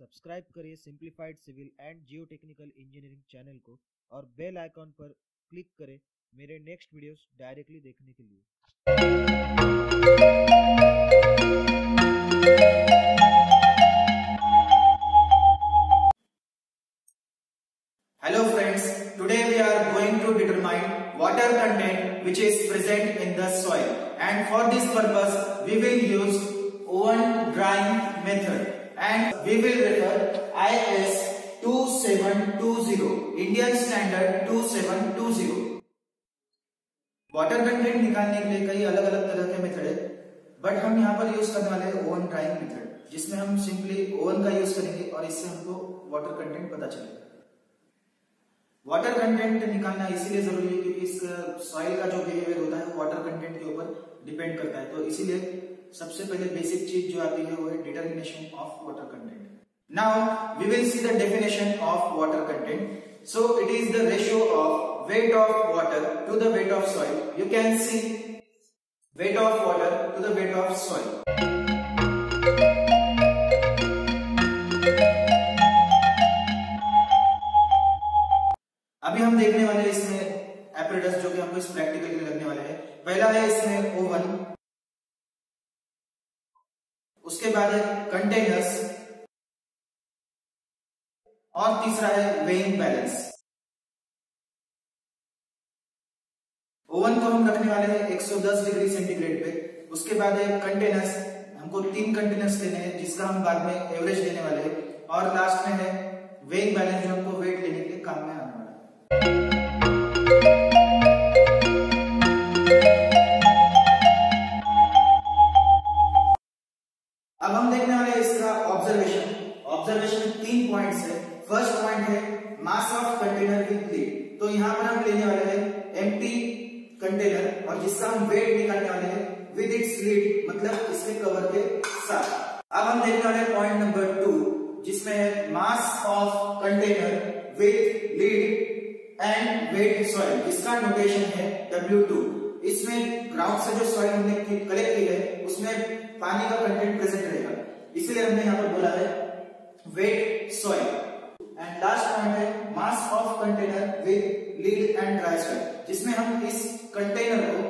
Subscribe करिए simplified civil and geotechnical engineering channel को और बेल आइकॉन पर क्लिक करें मेरे नेक्स्ट वीडियोस डायरेक्टली देखने के लिए Hello friends, today we are going to determine water content which is present in the soil and for this purpose we will use oven drying method and we will refer IS 2720 Indian Standard 2720 water content निकालने के लिए कई अलग अलग तरह के method है but हम यहाँ पर यूज़ करने वाले ओवन ड्राइंग मेथड जिसमें हम सिंपली ओवन का यूज़ करेंगे और इससे हमको वाटर कंटेंट पता चलेगा। वाटर कंटेंट निकालना इसीलिए ज़रूरी है क्योंकि इस सॉइल का जो बिहेवियर होता है वाटर कंटेंट के ऊपर डिपेंड करता है। तो इसीलिए सबसे पहले बेसिक चीज़ जो आती है, वो है determination of water content now we will see the definition of water content so it is the ratio of weight of water to the weight of soil you can see weight of water to the weight of soil अभी हम देखने वाले हैं इसमें apparatus जो कि हमको इस प्रैक्टिकल के लगने वाले हैं पहला है इसमें ओवन उसके बाद है कंटेनर्स और तीसरा है वेइंग बैलेंस ओवन को हम रखने वाले हैं 110 डिग्री सेंटीग्रेड पे। उसके बाद है कंटेनर्स। हमको तीन कंटेनर्स लेने हैं, जिसका हम बाद में एवरेज लेने वाले हैं। और लास्ट में है वेट बैलेंस, जो हमको वेट लेने के काम में आने वाला है। कंटेनर और जिसका हम वेट निकालने वाले हैं विद इट्स लीड मतलब इसके कवर के साथ। अब हम देखने वाले पॉइंट नंबर टू जिसमें mass of container with lid and wet soil इसका नोटेशन है W2 इसमें ग्राउंड से जो सॉइल हमने कलेक्ट की है, उसमें पानी का कंटेंट प्रेजेंट रहेगा। इसलिए हमने यहाँ पर बोला है wet soil and last point है mass of container with lid and dry soil जिसमें हम इस कंटेनर को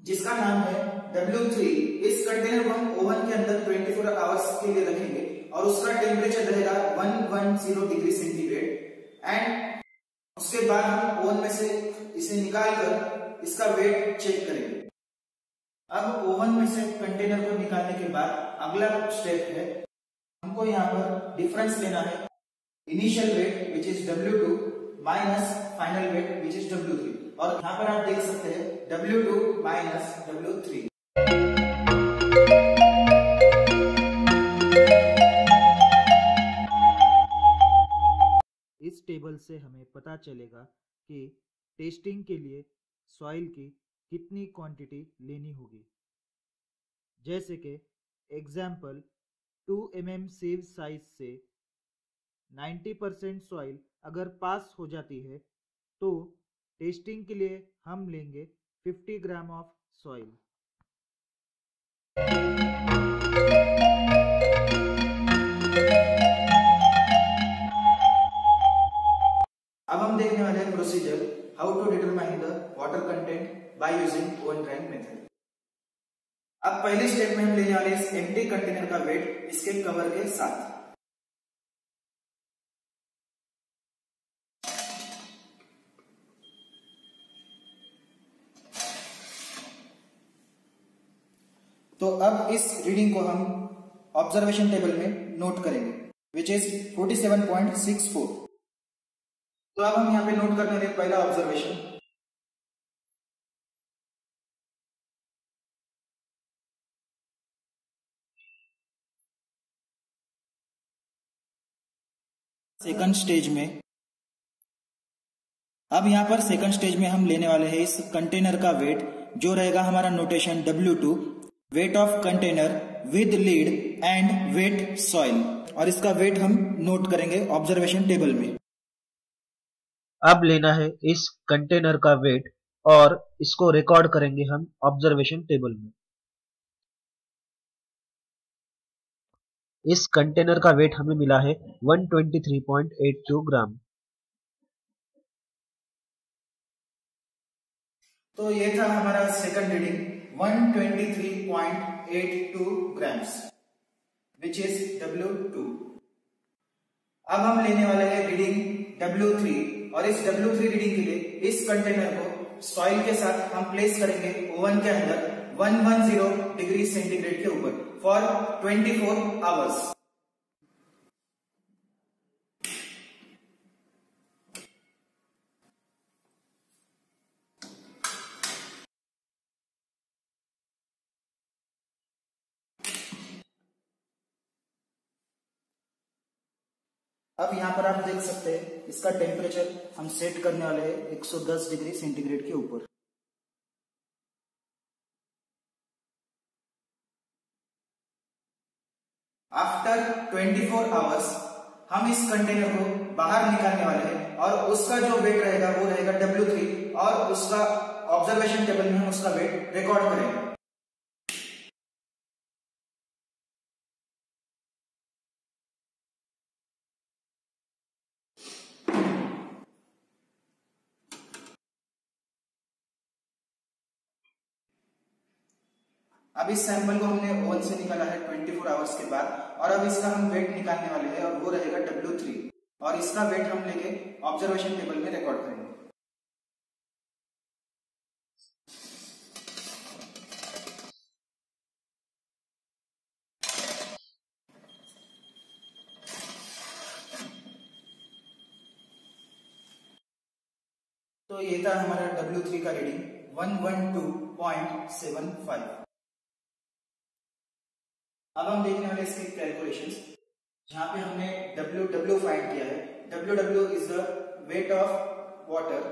जिसका नाम है W3 इस कंटेनर को हम ओवन के अंदर 24 आवर्स के लिए रखेंगे और उसका टेम्परेचर रहेगा 110 डिग्री सेंटीग्रेड एंड उसके बाद हम ओवन में से इसे निकाल कर इसका वेट चेक करेंगे। अब ओवन में से कंटेनर को निकालने के बाद अगला स्टेप है, हमको यहाँ पर डिफरेंस लेना है। Initial weight which is W2 minus final weight which is W3 और यहाँ पर आप देख सकते हैं W2 माइनस W3 इस टेबल से हमें पता चलेगा कि टेस्टिंग के लिए सॉइल की कितनी क्वांटिटी लेनी होगी। जैसे कि example 2 M M sieve size से 90 परसेंट सॉइल अगर पास हो जाती है तो टेस्टिंग के लिए हम लेंगे 50 ग्राम ऑफ़ सॉइल। अब हम देखने वाले हैं procedure how to determine the water content by using oven drying method अब पहले स्टेप में हम लेने वाले इस एम्प्टी कंटेनर का वेट इसके कवर के साथ। तो अब इस रीडिंग को हम ऑब्जर्वेशन टेबल में नोट करेंगे विच इज़ 47.64 तो अब हम यहाँ पे नोट करने वाले पहला ऑब्जर्वेशन सेकंड स्टेज में, अब यहाँ पर सेकंड स्टेज में हम लेने वाले हैं इस कंटेनर का वेट जो रहेगा हमारा notation W2 weight of container with lid and wet soil और इसका वेट हम नोट करेंगे ऑब्जर्वेशन टेबल में। अब लेना है इस कंटेनर का वेट और इसको रिकॉर्ड करेंगे हम ऑब्जर्वेशन टेबल में। इस कंटेनर का वेट हमें मिला है 123.82 ग्राम तो ये था हमारा second reading 123.82 grams which is W2 अब हम लेने वाले हैं रीडिंग W3 और इस W3 रीडिंग के लिए इस कंटेनर को सॉइल के साथ हम प्लेस करेंगे ओवन के अंदर 110 डिग्री सेंटीग्रेड के ऊपर फॉर 24 आवर्स अब यहाँ पर आप देख सकते हैं, इसका टेम्परेचर हम सेट करने वाले हैं 110 डिग्री सेंटीग्रेड के ऊपर। आफ्टर 24 आवर्स हम इस कंटेनर को बाहर निकालने वाले हैं और उसका जो वेट रहेगा, वो रहेगा W3 और उसका ऑब्जर्वेशन टेबल में हम उसका वेट रिकॉर्ड करेंगे। अब इस सैंपल को हमने ओवन से निकाला है 24 आवर्स के बाद और अब इसका हम वेट निकालने वाले हैं और वो रहेगा W3 और इसका वेट हम लेके ऑब्जर्वेशन टेबल में रिकॉर्ड करेंगे। तो ये था हमारा W3 का रीडिंग 112.75 अब हम देखने वाले इसके कैलकुलेशंस जहाँ पे हमने डब्ल्यू डब्ल्यू फाइंड किया है। W W is the weight of water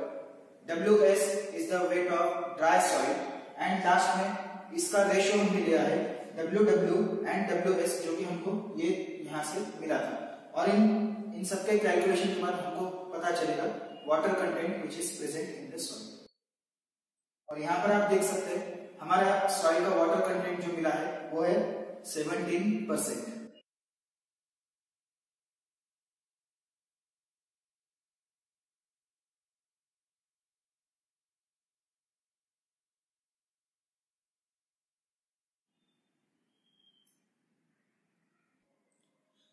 W S is the weight of dry soil and last में इसका रेशियो हमने लिया है W W and W S जो कि हमको ये यहाँ से मिला था। और इन इन सबके कैलकुलेशन के बाद हमको पता चलेगा water content which is present in the soil और यहाँ पर आप देख सकते हैं, हमारा सॉइल का वाटर कंटेंट जो मिला है, वो है 17 परसेंट।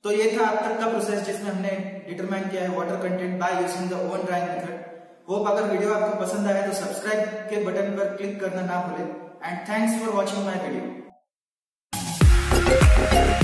तो ये था अब तक का प्रोसेस जिसमें हमने डिटरमाइन किया है water content by using the oven drying method hope अगर वीडियो आपको पसंद आया तो सब्सक्राइब के बटन पर क्लिक करना ना भूलें। And thanks for watching my video Thank you.